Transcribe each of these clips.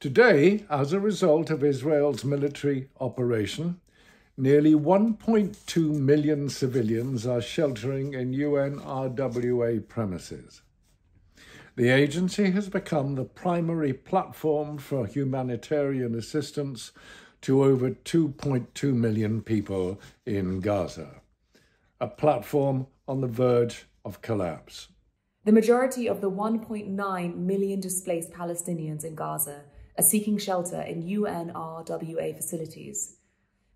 Today, as a result of Israel's military operation, nearly 1.2 million civilians are sheltering in UNRWA premises. The agency has become the primary platform for humanitarian assistance to over 2.2 million people in Gaza, a platform on the verge of collapse. The majority of the 1.9 million displaced Palestinians in Gaza are seeking shelter in UNRWA facilities,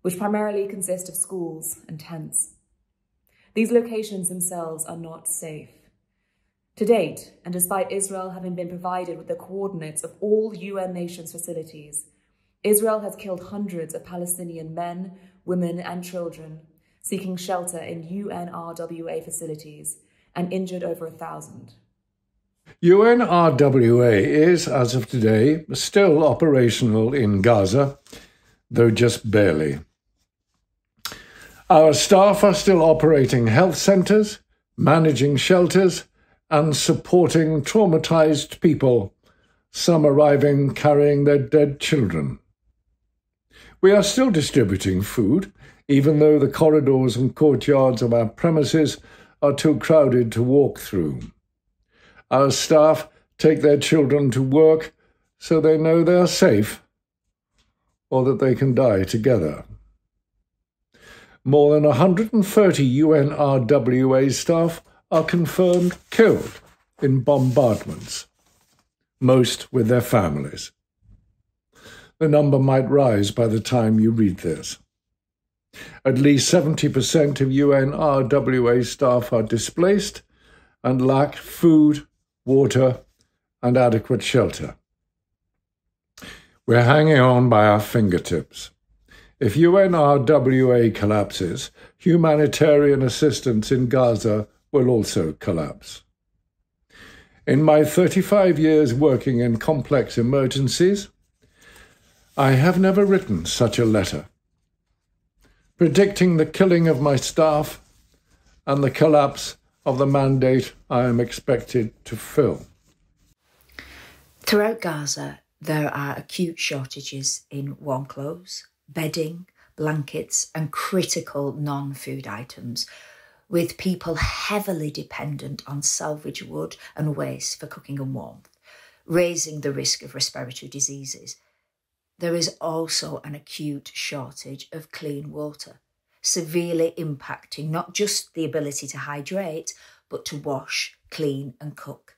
which primarily consist of schools and tents. These locations themselves are not safe. To date, and despite Israel having been provided with the coordinates of all UN nations facilities, Israel has killed hundreds of Palestinian men, women, and children seeking shelter in UNRWA facilities and injured over a thousand. UNRWA is, as of today, still operational in Gaza, though just barely. Our staff are still operating health centres, managing shelters, and supporting traumatized people, some arriving carrying their dead children. We are still distributing food, even though the corridors and courtyards of our premises are too crowded to walk through. Our staff take their children to work so they know they are safe or that they can die together. More than 130 UNRWA staff are confirmed killed in bombardments, most with their families. The number might rise by the time you read this. At least 70% of UNRWA staff are displaced and lack food, water, and adequate shelter. We're hanging on by our fingertips. If UNRWA collapses, humanitarian assistance in Gaza will also collapse. In my 35 years working in complex emergencies, I have never written such a letter, predicting the killing of my staff and the collapse of the mandate I am expected to fill. Throughout Gaza, there are acute shortages in warm clothes, bedding, blankets, and critical non food items, with people heavily dependent on salvage wood and waste for cooking and warmth, raising the risk of respiratory diseases. There is also an acute shortage of clean water, severely impacting not just the ability to hydrate, but to wash, clean, and cook.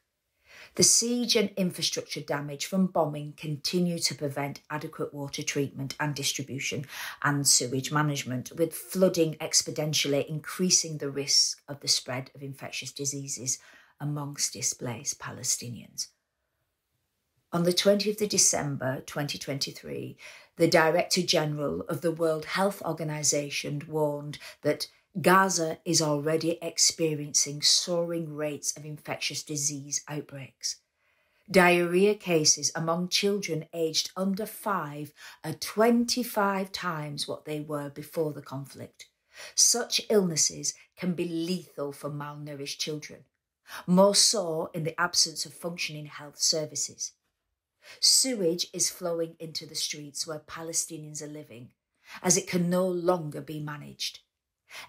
The siege and infrastructure damage from bombing continue to prevent adequate water treatment and distribution and sewage management, with flooding exponentially increasing the risk of the spread of infectious diseases amongst displaced Palestinians. On the 20th of December 2023, the Director General of the World Health Organization warned that Gaza is already experiencing soaring rates of infectious disease outbreaks. Diarrhea cases among children aged under five are 25 times what they were before the conflict. Such illnesses can be lethal for malnourished children, more so in the absence of functioning health services. Sewage is flowing into the streets where Palestinians are living, as it can no longer be managed.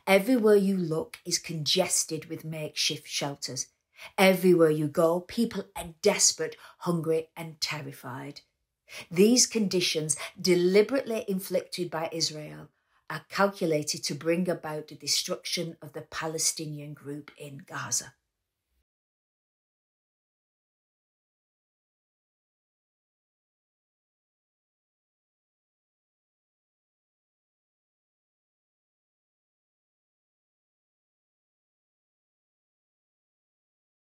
Everywhere you look is congested with makeshift shelters. Everywhere you go, people are desperate, hungry, and terrified. These conditions, deliberately inflicted by Israel, are calculated to bring about the destruction of the Palestinian group in Gaza.